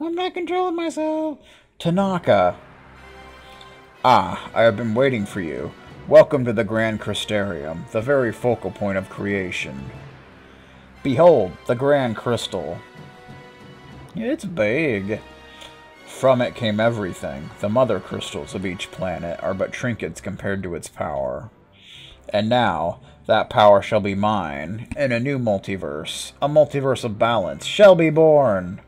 I'm not controlling myself. Tanaka. Ah, I have been waiting for you. Welcome to the Grand Crystarium, the very focal point of creation. Behold, the Grand Crystal. It's big. From it came everything. The mother crystals of each planet are but trinkets compared to its power. And now, that power shall be mine, in a new multiverse. A multiverse of balance shall be born.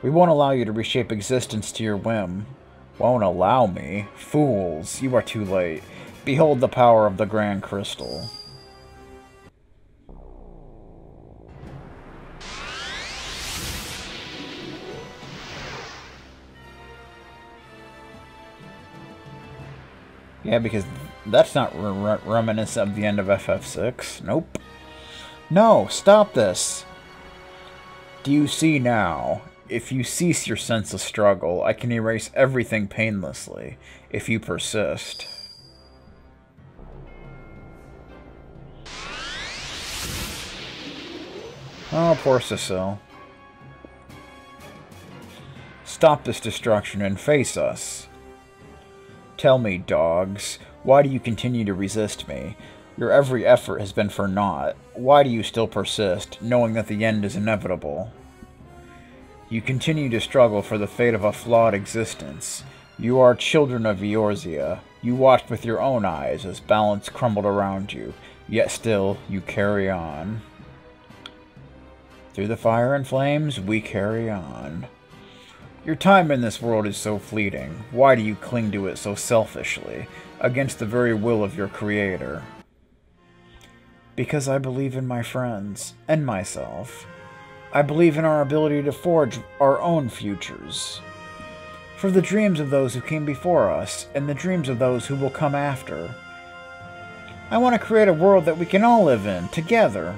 We won't allow you to reshape existence to your whim. Won't allow me? Fools, you are too late. Behold the power of the Grand Crystal. Yeah, because that's not re reminiscent of the end of FF6. Nope. No, stop this. Do you see now? If you cease your sense of struggle, I can erase everything painlessly, if you persist. Oh, poor Cecile. Stop this destruction and face us. Tell me, dogs, why do you continue to resist me? Your every effort has been for naught. Why do you still persist, knowing that the end is inevitable? You continue to struggle for the fate of a flawed existence. You are children of Eorzea. You watched with your own eyes as balance crumbled around you, yet still you carry on. Through the fire and flames, we carry on. Your time in this world is so fleeting. Why do you cling to it so selfishly, against the very will of your creator? Because I believe in my friends, and myself. I believe in our ability to forge our own futures. For the dreams of those who came before us, and the dreams of those who will come after. I want to create a world that we can all live in, together.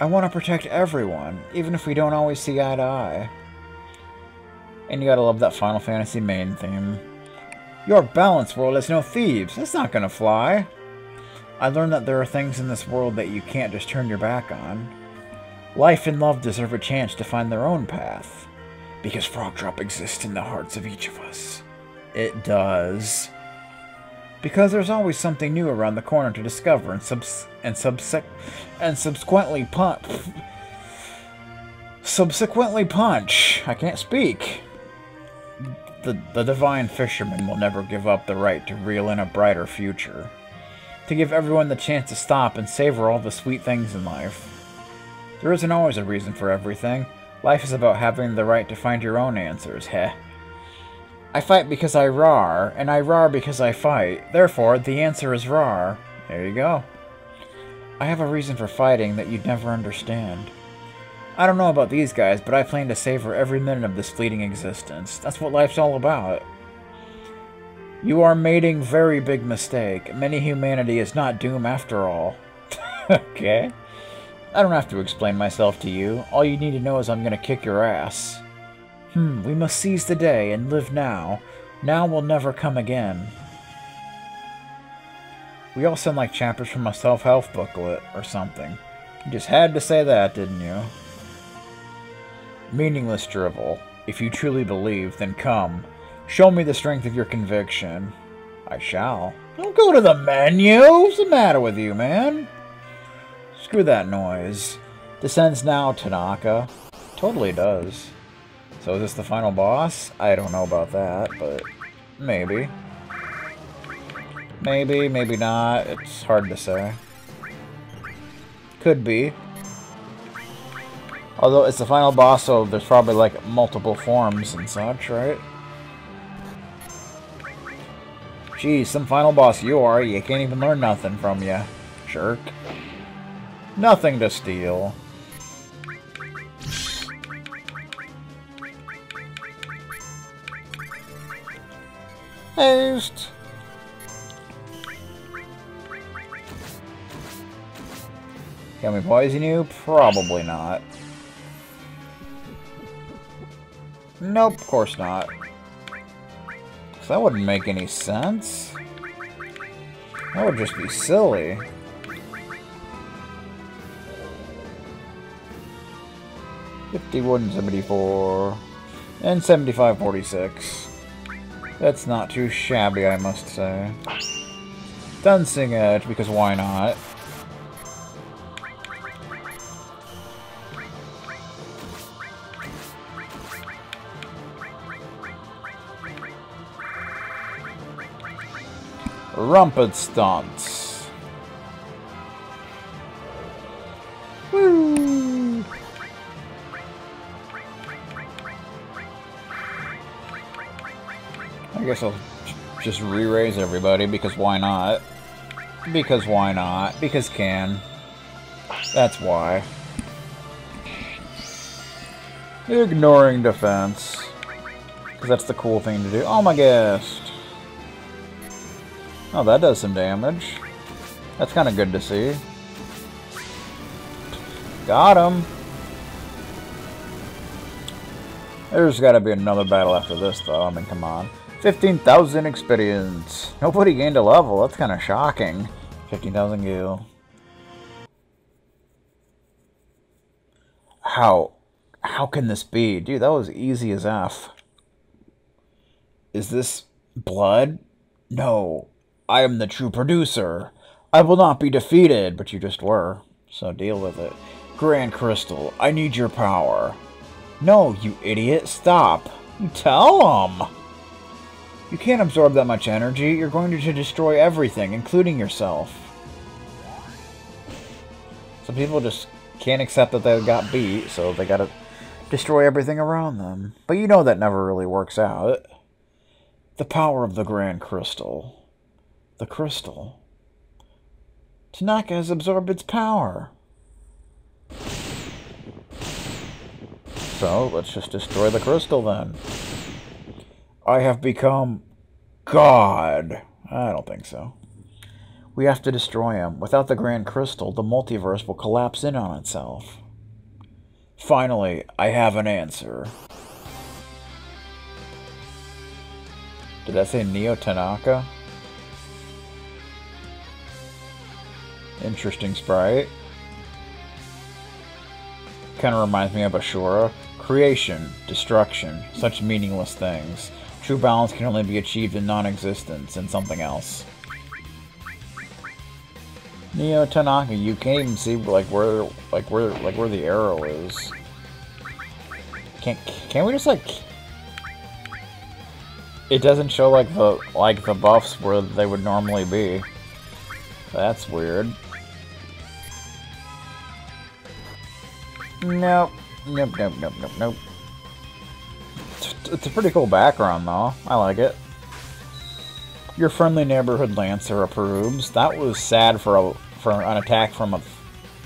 I want to protect everyone, even if we don't always see eye to eye. And you gotta love that Final Fantasy main theme. Your balanced world has no thieves. That's not gonna fly. I learned that there are things in this world that you can't just turn your back on. Life and love deserve a chance to find their own path. Because Frog Drop exists in the hearts of each of us. It does because there's always something new around the corner to discover and subs and subsec and subsequently punch. Subsequently punch. I can't speak. The, the divine fisherman will never give up the right to reel in a brighter future. To give everyone the chance to stop and savor all the sweet things in life. There isn't always a reason for everything. Life is about having the right to find your own answers, heh. I fight because I rar, and I rar because I fight. Therefore, the answer is rar. There you go. I have a reason for fighting that you'd never understand. I don't know about these guys, but I plan to savor every minute of this fleeting existence. That's what life's all about. You are making very big mistake. Many humanity is not doom after all. okay. I don't have to explain myself to you. All you need to know is I'm gonna kick your ass. Hmm, we must seize the day and live now. Now will never come again. We all sound like chapters from a self-help booklet or something. You just had to say that, didn't you? Meaningless drivel. If you truly believe, then come. Show me the strength of your conviction. I shall. Don't go to the menu! What's the matter with you, man? Screw that noise. Descends now, Tanaka. Totally does. So is this the final boss? I don't know about that, but maybe. Maybe, maybe not. It's hard to say. Could be. Although it's the final boss, so there's probably like multiple forms and such, right? Geez, some final boss you are, you can't even learn nothing from you. Jerk. Nothing to steal. Haste! Can we poison you? Probably not. Nope, of course not. That wouldn't make any sense. That would just be silly. Fifty-one seventy-four. And 7546. That's not too shabby, I must say. Dancing Edge, because why not? Rumpet Stunts. Guess I'll just re-raise everybody, because why not? Because why not? Because can. That's why. Ignoring defense. Because that's the cool thing to do. Oh my guest. Oh, that does some damage. That's kind of good to see. Got him. There's got to be another battle after this, though. I mean, come on. 15,000 experience. Nobody gained a level. That's kind of shocking. 15,000 gil. How? How can this be? Dude, that was easy as F. Is this blood? No. I am the true producer. I will not be defeated, but you just were. So deal with it. Grand Crystal, I need your power. No, you idiot, stop. Tell him. You can't absorb that much energy. You're going to destroy everything, including yourself. Some people just can't accept that they got beat, so they gotta destroy everything around them. But you know that never really works out. The power of the Grand Crystal the crystal. Tanaka has absorbed its power. So, let's just destroy the crystal then. I have become God. I don't think so. We have to destroy him. Without the Grand Crystal, the multiverse will collapse in on itself. Finally, I have an answer. Did I say Neo Tanaka? Interesting sprite. Kind of reminds me of Ashura. Creation, destruction, such meaningless things. True balance can only be achieved in non-existence and something else. Neo Tanaka, you can't even see like where like where like where the arrow is. Can't can't we just like it doesn't show like the like the buffs where they would normally be. That's weird. Nope. Nope, nope, nope, nope, nope. It's a pretty cool background, though. I like it. Your friendly neighborhood lancer approves. That was sad for a for an attack from a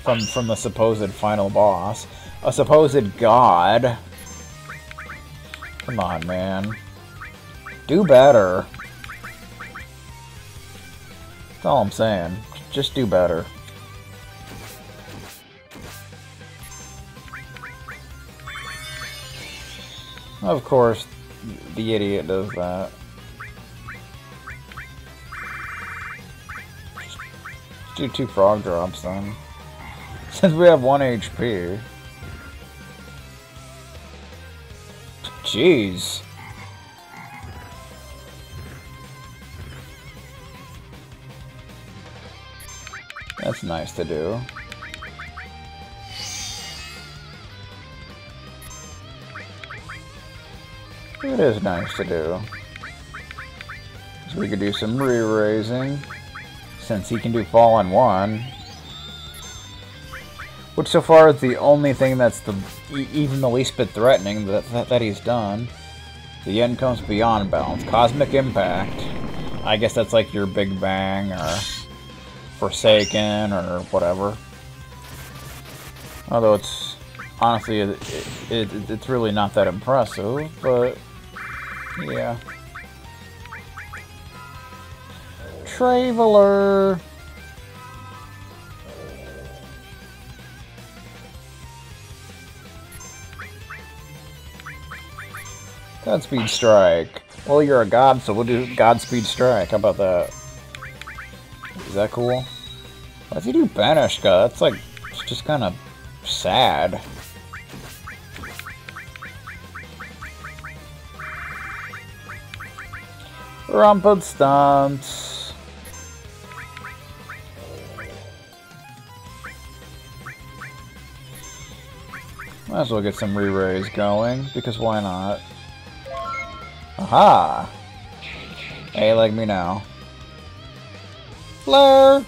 from from the supposed final boss, a supposed god. Come on, man. Do better. That's all I'm saying. Just do better. Of course, the idiot does that. Let's do two frog drops then. Since we have one HP. Jeez. That's nice to do. It is nice to do. So we could do some re-raising. Since he can do Fallen 1. Which so far is the only thing that's the even the least bit threatening that, that, that he's done. The end comes beyond balance. Cosmic Impact. I guess that's like your Big Bang or Forsaken or whatever. Although it's honestly, it, it, it, it's really not that impressive, but yeah. Traveler. Godspeed Strike. Well, you're a god, so we'll do Godspeed Strike. How about that? Is that cool? Why does he do Banishga? That's like, it's just kind of sad. Rumped stunts. Might as well get some re-rays going, because why not? Aha! Hey, like me now. Flare!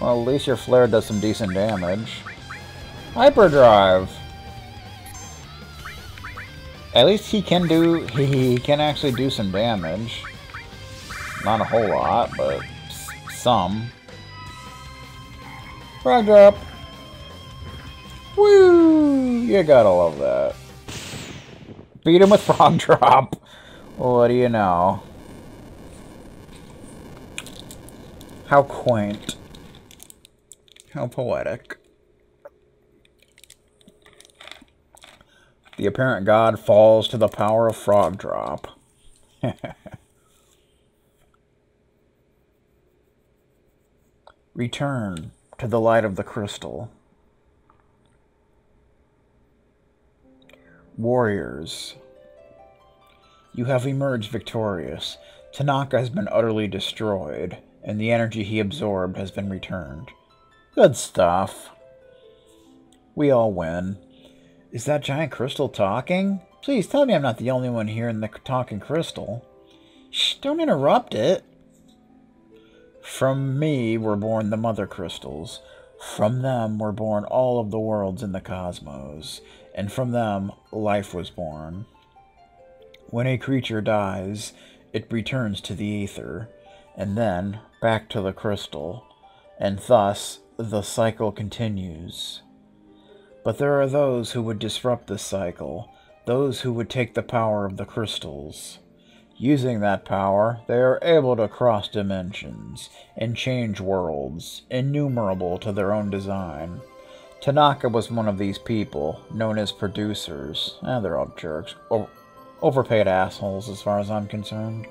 Well, at least your flare does some decent damage. Hyperdrive! At least he can do, he, can actually do some damage. Not a whole lot, but some. Frog drop! Woo! You gotta love that. Beat him with frog drop. What do you know? How quaint. How poetic. The apparent god falls to the power of frog drop. Return to the light of the crystal. Warriors, you have emerged victorious. Tanaka has been utterly destroyed, and the energy he absorbed has been returned. Good stuff. We all win. Is that giant crystal talking? Please tell me I'm not the only one here in the talking crystal. Shh, don't interrupt it. From me were born the mother crystals. From them were born all of the worlds in the cosmos and from them life was born. When a creature dies, it returns to the ether, and then back to the crystal, and thus the cycle continues. But there are those who would disrupt this cycle, those who would take the power of the crystals. Using that power, they are able to cross dimensions and change worlds, innumerable to their own design. Tanaka was one of these people, known as producers. Eh, they're all jerks. O overpaid assholes, as far as I'm concerned.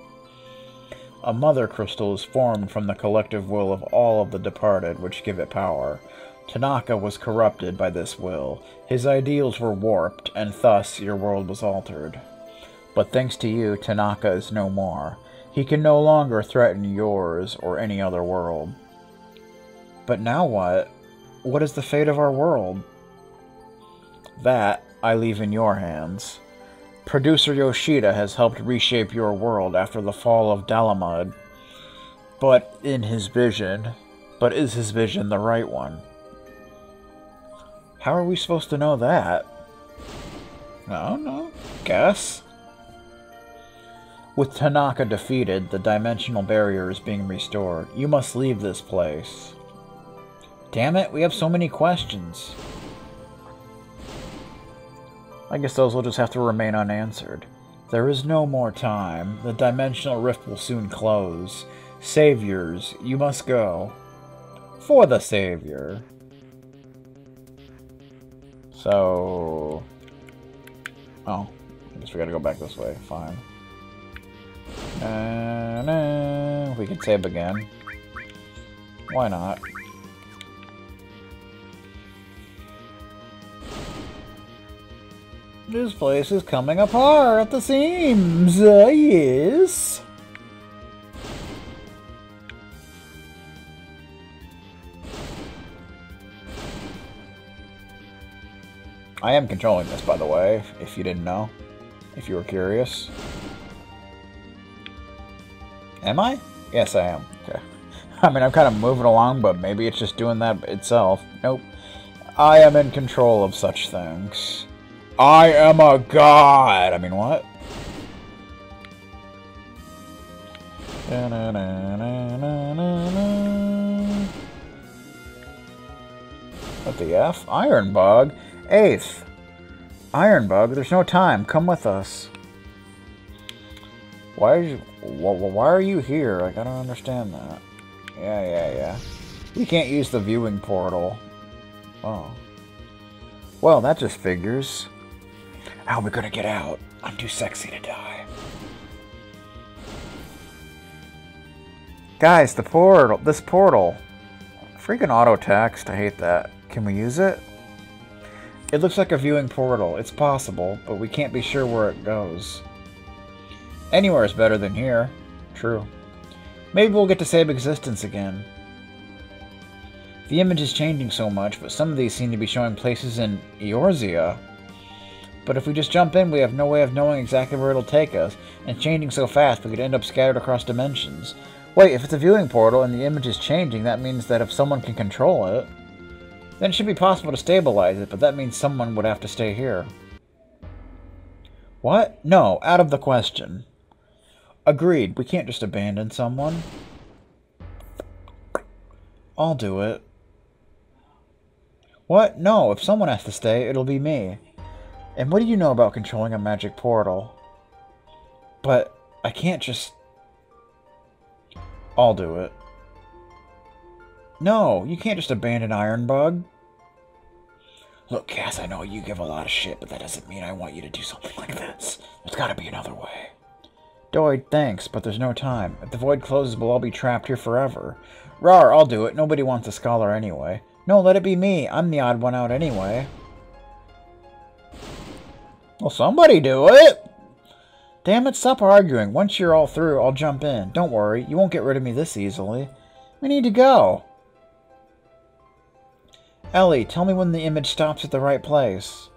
A mother crystal is formed from the collective will of all of the departed, which give it power. Tanaka was corrupted by this will. His ideals were warped, and thus your world was altered. But thanks to you, Tanaka is no more. He can no longer threaten yours or any other world. But now what? What is the fate of our world? That I leave in your hands. Producer Yoshida has helped reshape your world after the fall of Dalamud. But in his vision, but is his vision the right one? How are we supposed to know that? No, no. Guess. With Tanaka defeated, the dimensional barrier is being restored. You must leave this place. Damn it, we have so many questions. I guess those will just have to remain unanswered. There is no more time. The dimensional rift will soon close. Saviors, you must go. For the Savior. So... Oh. I guess we gotta go back this way. Fine. Uh, we can save again. Why not? This place is coming apart at the seams. Uh, yes. I am controlling this, by the way, if you didn't know. If you were curious. Am I? Yes, I am. Okay. I mean, I'm kind of moving along, but maybe it's just doing that itself. Nope. I am in control of such things. I am a god. I mean, what? What the F? Ironbug? Eighth. Ironbug, there's no time. Come with us. Why are you... Why are you here? Like, I don't understand that. Yeah, yeah, yeah. We can't use the viewing portal. Oh. Well, that just figures. How are we gonna get out? I'm too sexy to die. Guys, the portal, this portal. Freaking auto text, I hate that. Can we use it? It looks like a viewing portal. It's possible, but we can't be sure where it goes. Anywhere is better than here. True. Maybe we'll get to save existence again. The image is changing so much, but some of these seem to be showing places in Eorzea. But if we just jump in, we have no way of knowing exactly where it'll take us, and changing so fast we could end up scattered across dimensions. Wait, if it's a viewing portal and the image is changing, that means that if someone can control it, then it should be possible to stabilize it, but that means someone would have to stay here. What? No, out of the question. Agreed, we can't just abandon someone. I'll do it. What? No, if someone has to stay, it'll be me. And what do you know about controlling a magic portal? But I can't just... I'll do it. No, you can't just abandon Ironbug. Look, Cass, I know you give a lot of shit, but that doesn't mean I want you to do something like this. There's gotta be another way. Doid, thanks, but there's no time. If the void closes, we'll all be trapped here forever. Rar, I'll do it. Nobody wants a scholar anyway. No, let it be me. I'm the odd one out anyway. Well, somebody do it! Damn it, stop arguing. Once you're all through, I'll jump in. Don't worry, you won't get rid of me this easily. We need to go. Ellie, tell me when the image stops at the right place.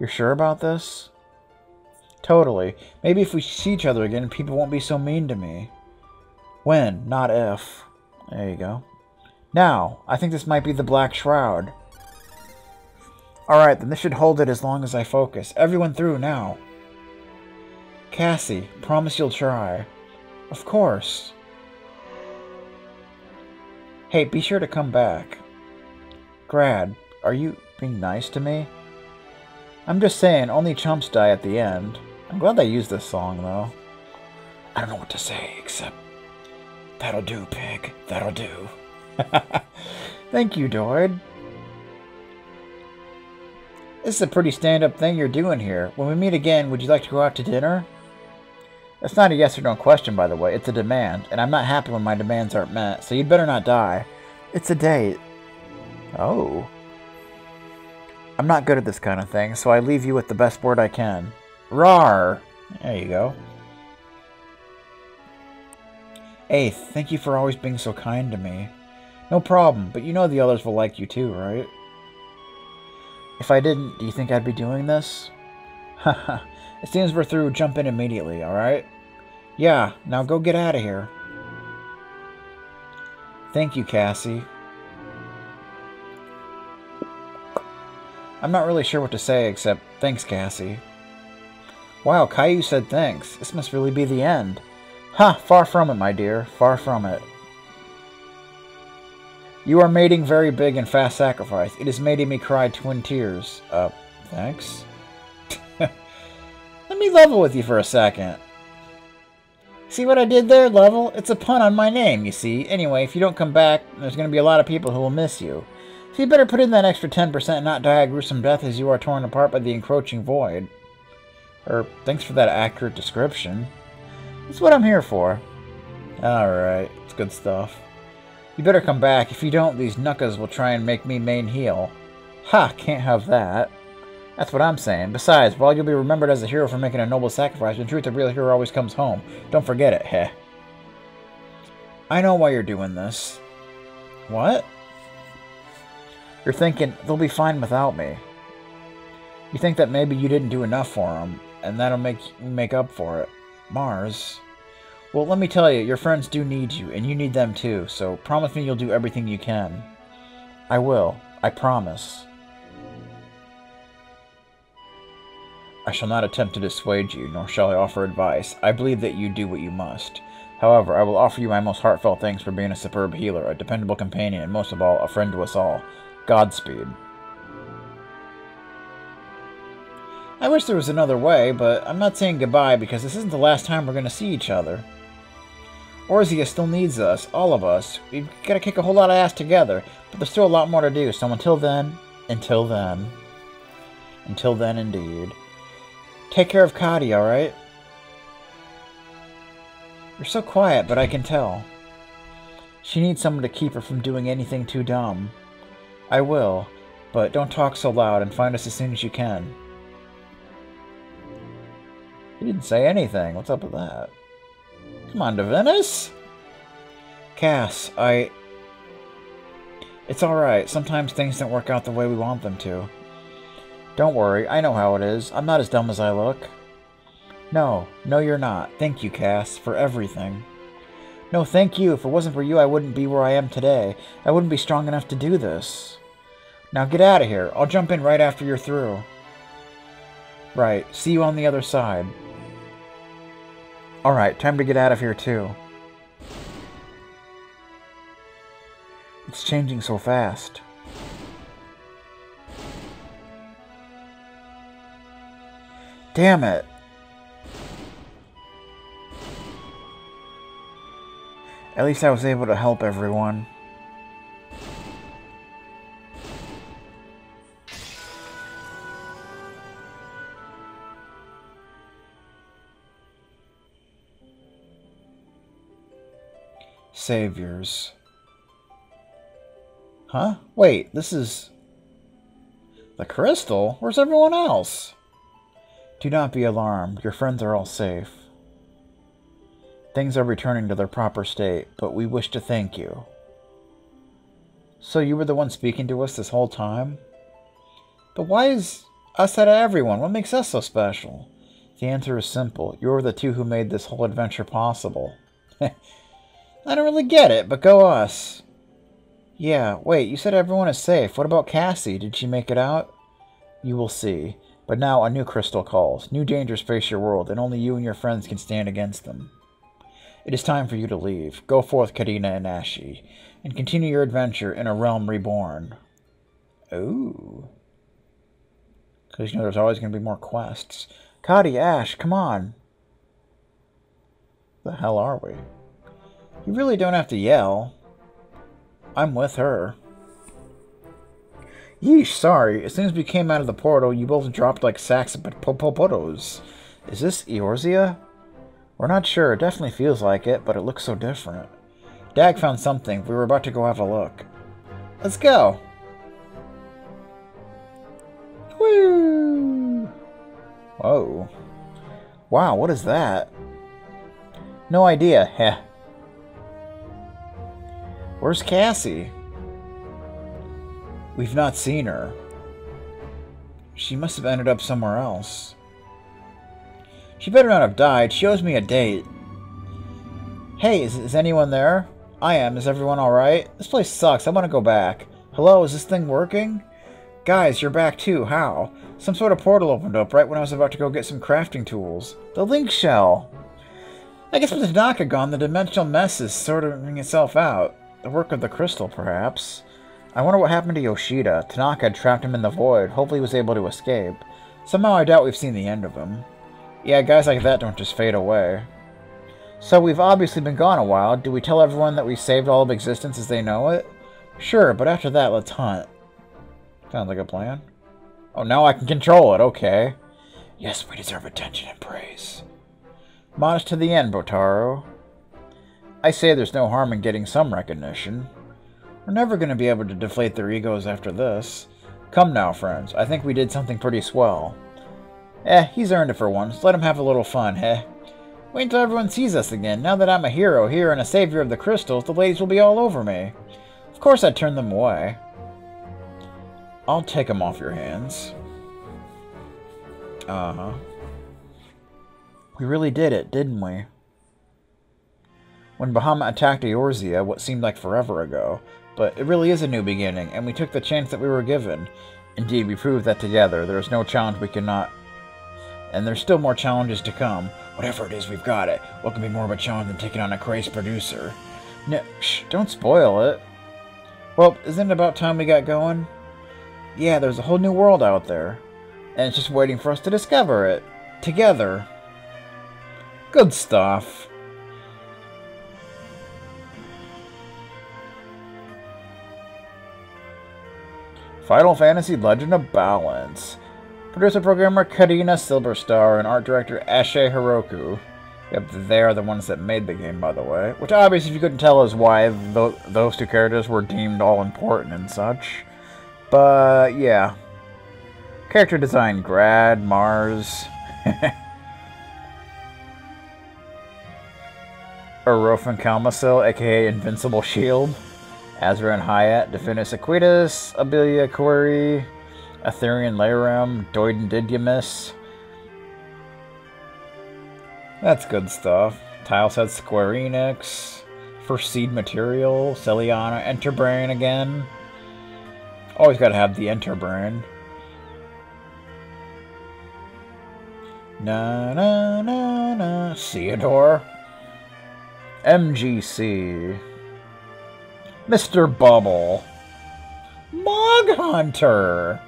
You're sure about this? Totally. Maybe if we see each other again, people won't be so mean to me. When, not if. There you go. Now, I think this might be the Black Shroud. Alright, then this should hold it as long as I focus. Everyone through now. Cassie, promise you'll try. Of course. Hey, be sure to come back. Grad, are you being nice to me? I'm just saying, only chumps die at the end. I'm glad they used this song, though. I don't know what to say, except... That'll do, pig. That'll do. Thank you, Doid. This is a pretty stand-up thing you're doing here. When we meet again, would you like to go out to dinner? That's not a yes or no question, by the way. It's a demand, and I'm not happy when my demands aren't met, so you'd better not die. It's a date. Oh. I'm not good at this kind of thing, so I leave you with the best word I can. Rar! There you go. Eighth, thank you for always being so kind to me. No problem, but you know the others will like you too, right? If I didn't, do you think I'd be doing this? Haha, it seems we're through. Jump in immediately, alright? Yeah, now go get out of here. Thank you, Cassie. I'm not really sure what to say except thanks, Cassie. Wow, Caillou said thanks. This must really be the end. Ha! Far from it, my dear. Far from it. You are mating very big and fast sacrifice. It is making me cry twin tears. Uh, thanks? Let me level with you for a second. See what I did there, Level? It's a pun on my name, you see. Anyway, if you don't come back, there's going to be a lot of people who will miss you. So you better put in that extra 10% and not die a gruesome death as you are torn apart by the encroaching void. Or, thanks for that accurate description. That's what I'm here for. Alright, it's good stuff. You better come back. If you don't, these knuckers will try and make me main heel. Ha! Can't have that. That's what I'm saying. Besides, while you'll be remembered as a hero for making a noble sacrifice, in truth, the real hero always comes home. Don't forget it, heh. I know why you're doing this. What? You're thinking, they'll be fine without me. You think that maybe you didn't do enough for them, and that'll make make up for it. Mars. Well, let me tell you, your friends do need you, and you need them too, so promise me you'll do everything you can. I will. I promise. I shall not attempt to dissuade you, nor shall I offer advice. I believe that you do what you must. However, I will offer you my most heartfelt thanks for being a superb healer, a dependable companion, and most of all, a friend to us all. Godspeed. I wish there was another way, but I'm not saying goodbye because this isn't the last time we're going to see each other. Eorzea still needs us, all of us. We've got to kick a whole lot of ass together, but there's still a lot more to do, so until then, until then. Until then, indeed. Take care of Kadi, alright? You're so quiet, but I can tell. She needs someone to keep her from doing anything too dumb. I will, but don't talk so loud and find us as soon as you can. He didn't say anything. What's up with that? Come on, Divinus? Cass, I... It's alright. Sometimes things don't work out the way we want them to. Don't worry, I know how it is. I'm not as dumb as I look. No, no you're not. Thank you, Cass, for everything. No, thank you. If it wasn't for you, I wouldn't be where I am today. I wouldn't be strong enough to do this. Now get out of here. I'll jump in right after you're through. Right, see you on the other side. Alright, time to get out of here too. It's changing so fast. Damn it! At least I was able to help everyone. Saviors. Huh? Wait, this is... The crystal? Where's everyone else? Do not be alarmed. Your friends are all safe. Things are returning to their proper state, but we wish to thank you. So you were the one speaking to us this whole time? But why is us out of everyone? What makes us so special? The answer is simple. You're the two who made this whole adventure possible. I don't really get it, but go us. Yeah, wait, you said everyone is safe. What about Cassie? Did she make it out? You will see. But now a new crystal calls. New dangers face your world, and only you and your friends can stand against them. It is time for you to leave. Go forth, Karina and Ashe, and continue your adventure in a realm reborn. Ooh. Because you know there's always going to be more quests. Kadi, Ash, come on. The hell are we? You really don't have to yell. I'm with her. Yeesh, sorry. As soon as we came out of the portal, you both dropped like sacks of popopotos. Is this Eorzea? We're not sure. It definitely feels like it, but it looks so different. Dag found something. We were about to go have a look. Let's go! Woo! Whoa. Wow, what is that? No idea, heh. Where's Cassie? We've not seen her. She must have ended up somewhere else. She better not have died. She owes me a date. Hey, is, is anyone there? I am. Is everyone alright? This place sucks. I want to go back. Hello, is this thing working? Guys, you're back too. How? Some sort of portal opened up right when I was about to go get some crafting tools. The link shell! I guess with the Tanaka gone, the dimensional mess is sorting itself out. The work of the crystal, perhaps. I wonder what happened to Yoshida. Tanaka had trapped him in the void. Hopefully he was able to escape. Somehow I doubt we've seen the end of him. Yeah, guys like that don't just fade away. So we've obviously been gone a while. Do we tell everyone that we saved all of existence as they know it? Sure, but after that, let's hunt. Sounds like a plan. Oh, now I can control it. Okay. Yes, we deserve attention and praise. Modest to the end, Botaro. I say there's no harm in getting some recognition. We're never going to be able to deflate their egos after this. Come now, friends. I think we did something pretty swell. Eh, he's earned it for once. Let him have a little fun, heh? Wait until everyone sees us again. Now that I'm a hero here and a savior of the crystals, the ladies will be all over me. Of course I'd turn them away. I'll take them off your hands. Uh-huh. We really did it, didn't we? When Bahamut attacked Eorzea, what seemed like forever ago, but it really is a new beginning, and we took the chance that we were given. Indeed, we proved that together. There is no challenge we cannot and there's still more challenges to come. Whatever it is, we've got it. What can be more of a challenge than taking on a crazed producer? No, shh, don't spoil it. Well, isn't it about time we got going? Yeah, there's a whole new world out there. And it's just waiting for us to discover it. Together. Good stuff. Final Fantasy Legend of Balance. Producer programmer Karina Silverstar and art director Ashe Hiroku. Yep, they're the ones that made the game, by the way. Which, obviously, if you couldn't tell, is why those two characters were deemed all important and such. But, yeah. Character design grad, Mars. Orofan Kalmasil, aka Invincible Shield. Azra and Hyatt, Definitus Aquitus, Abilia Quarry. Aetherian Laram, Doiden Didymus. That's good stuff. Tileset Square Enix, First Seed Material, Celianna, Enterbrain again. Always gotta have the Enterbrain. Na na na na. Theodore. MGC. Mr. Bubble. Mog Hunter.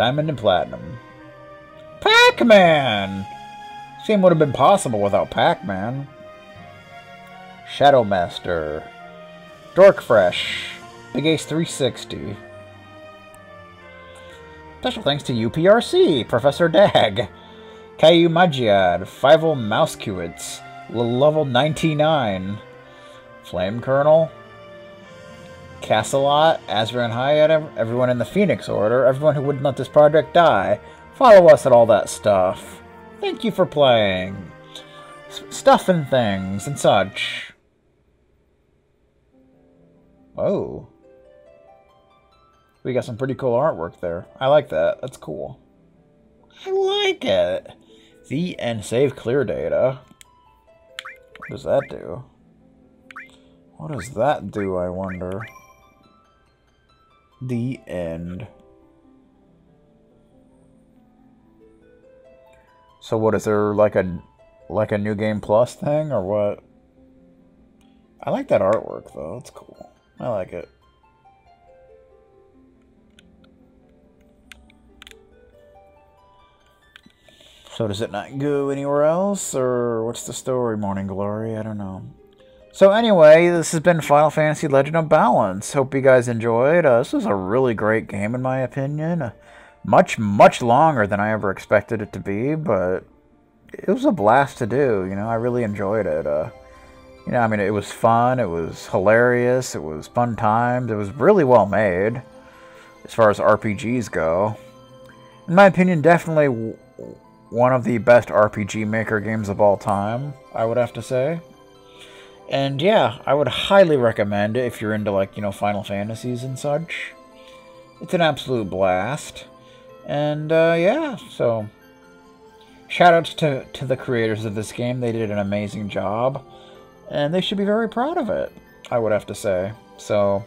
Diamond and Platinum. Pac-Man! Same would have been possible without Pac-Man. Shadow Master. Dorkfresh. Big Ace 360. Special thanks to UPRC, Professor Dag, Caillou Magiad, Fivel Mousekuits, level 99, Flame Colonel, Castlot, Azran Hyatt, everyone in the Phoenix Order, everyone who wouldn't let this project die. Follow us and all that stuff. Thank you for playing. S stuff and things and such. Oh. We got some pretty cool artwork there. I like that. That's cool. I like it. The and save clear data. What does that do? What does that do, I wonder? The end. So what is there like a like a new game plus thing or what? I like that artwork though. It's cool. I like it. So does it not go anywhere else, or what's the story, Morning Glory? I don't know. So anyway, this has been Final Fantasy Legend of Balance. Hope you guys enjoyed. Uh, this was a really great game, in my opinion. Uh, much, much longer than I ever expected it to be, but it was a blast to do. You know, I really enjoyed it. Uh, you know, I mean, it was fun. It was hilarious. It was fun times. It was really well made, as far as RPGs go. In my opinion, definitely one of the best RPG Maker games of all time, I would have to say. And yeah, I would highly recommend it if you're into, like, you know, Final Fantasies and such. It's an absolute blast. And, uh, yeah, so... Shoutouts to, to the creators of this game. They did an amazing job. And they should be very proud of it, I would have to say. So,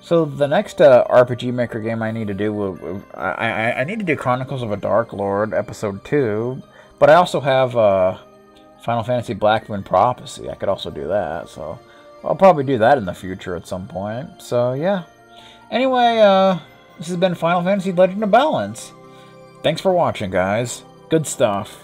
so the next uh, RPG Maker game I need to do, I, I, I need to do Chronicles of a Dark Lord Episode 2, but I also have uh, Final Fantasy Black Moon Prophecy. I could also do that, so I'll probably do that in the future at some point. So yeah. Anyway, uh, this has been Final Fantasy Legend of Balance. Thanks for watching, guys. Good stuff.